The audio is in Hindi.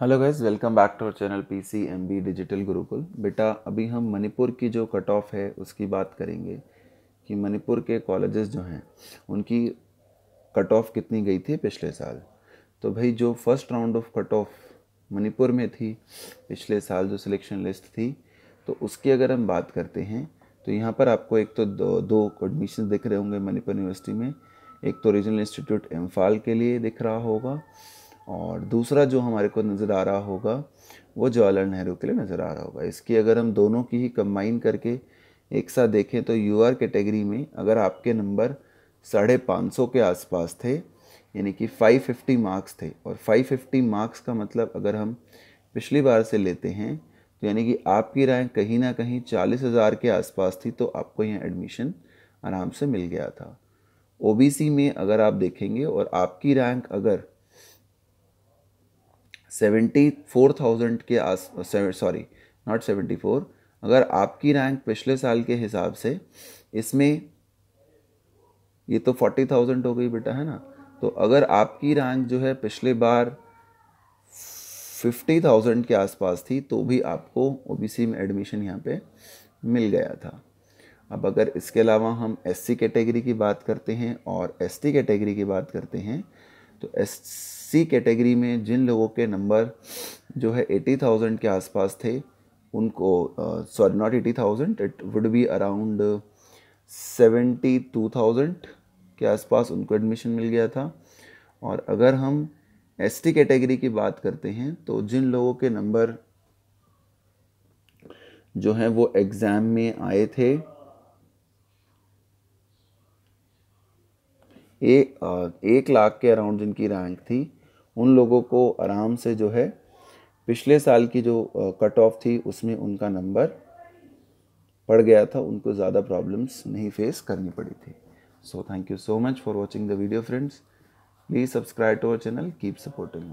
Hello guys welcome back to our channel P C M B digital Gurukul बेटा, अभी हम मणिपुर की जो कट ऑफ़ है, उसकी बात करेंगे कि मणिपुर के कॉलेजेस जो हैं, उनकी कट ऑफ़ कितनी गई थी पिछले साल? तो भाई, जो first round of cut off Manipur में थी, पिछले साल जो सिलेक्शन लिस्ट थी तो उसकी अगर हम बात करते हैं तो यहाँ पर आपको एक तो दो दो एडमिशन दिख रहे होंगे मणिपुर यूनिवर्सिटी में। एक तो रीजनल इंस्टीट्यूट इम्फाल के लिए दिख रहा होगा और दूसरा जो हमारे को नज़र आ रहा होगा, वो जवाहरलाल नेहरू के लिए नज़र आ रहा होगा। इसकी अगर हम दोनों की ही कंबाइन करके एक साथ देखें तो यू आर कैटेगरी में अगर आपके नंबर साढ़े पाँच सौ के आसपास थे, यानी कि 550 मार्क्स थे, और 550 मार्क्स का मतलब अगर हम पिछली बार से लेते हैं तो यानी कि आपकी रैंक कहीं ना कहीं चालीस हज़ार के आसपास थी तो आपको यहाँ एडमिशन आराम से मिल गया था। ओबीसी में अगर आप देखेंगे, और आपकी रैंक अगर सेवेंटी फोर थाउज़ेंड के आस सॉरी नॉट सेवेंटी फोर अगर आपकी रैंक पिछले साल के हिसाब से इसमें ये तो फोर्टी थाउज़ेंड हो गई बेटा, है ना? तो अगर आपकी रैंक जो है पिछले बार फिफ्टी थाउज़ेंड के आसपास थी तो भी आपको ओबीसी में एडमिशन यहाँ पे मिल गया था। अब अगर इसके अलावा हम एससी कैटेगरी की बात करते हैं और एसटी कैटेगरी की बात करते हैं तो एस सी कैटेगरी में जिन लोगों के नंबर जो है एटी थाउज़ेंड के आसपास थे, उनको sorry not eighty thousand it would be around seventy two thousand के आसपास उनको एडमिशन मिल गया था। और अगर हम एस टी कैटेगरी की बात करते हैं तो जिन लोगों के नंबर जो हैं वो एग्ज़ाम में आए थे एक एक लाख के अराउंड जिनकी रैंक थी उन लोगों को आराम से जो है, पिछले साल की जो कट ऑफ़ थी, उसमें उनका नंबर पड़ गया था, उनको ज़्यादा प्रॉब्लम्स नहीं फेस करनी पड़ी थी। So thank you so much for watching the video friends please subscribe to our channel keep supporting